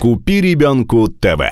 Купи ребенку ТВ.